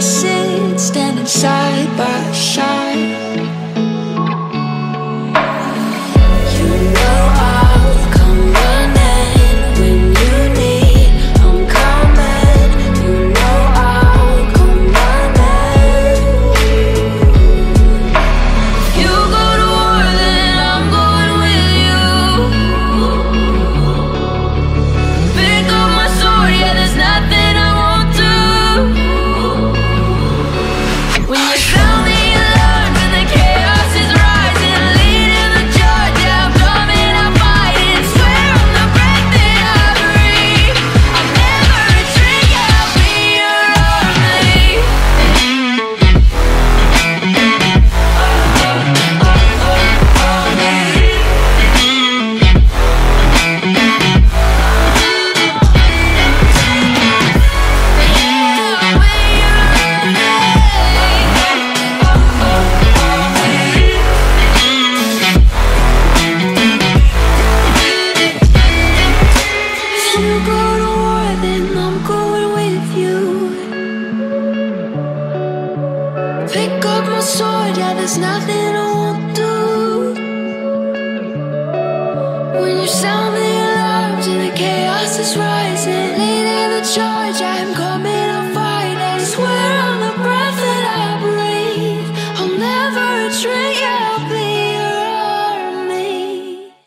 places, standing side by side. there's nothing